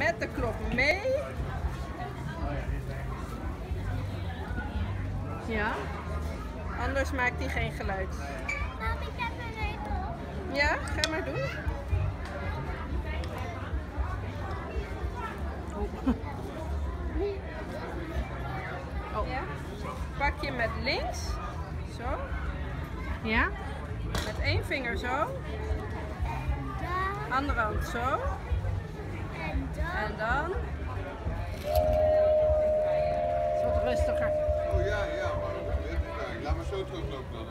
Zet de klok mee. Ja. Anders maakt hij geen geluid. Mam, ik heb een lepel. Ja, ga maar doen. Oh. Ja. Pak je met links. Zo. Ja? Met één vinger zo. Andere hand zo. En dan. Is wat rustiger. Oh ja, ja, maar dat weet ik. Laat maar zo teruglopen dan.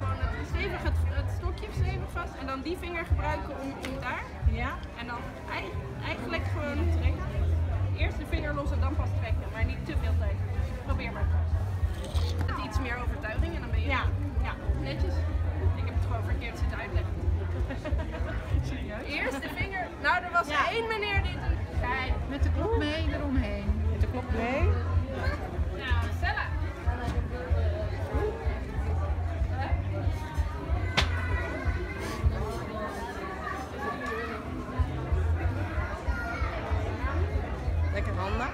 het stevig het, het stokje stevig vast. En dan die vinger gebruiken om, om daar. Ja? En dan ei- eigenlijk gewoon trekken. Eerst de vinger los en dan pas trekken. Maar niet te veel tijd. Probeer maar. Nou, er was Ja. één meneer die toen. Met de klok mee eromheen. Met de klok mee. Nou, Stella. Lekker handen.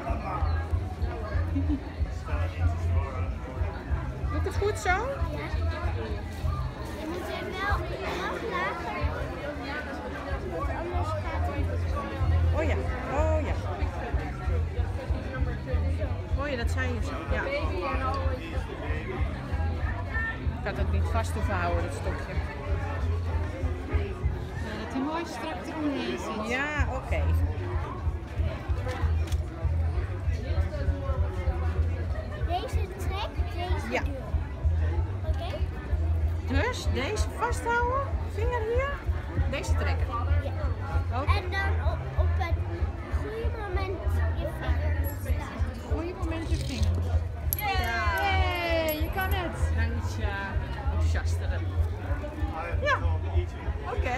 Doe ik het goed zo? Ja. Je moet er wel dat zei je zo. Ja. Ik had het niet vast hoeven houden, dat stokje. Dat hij mooi strak eromheen zit. Ja, oké. Deze trek, deze Ja. Oké? Dus deze vasthouden, vinger hier, deze trekken. Ja. Oké. En dan Ja, oké.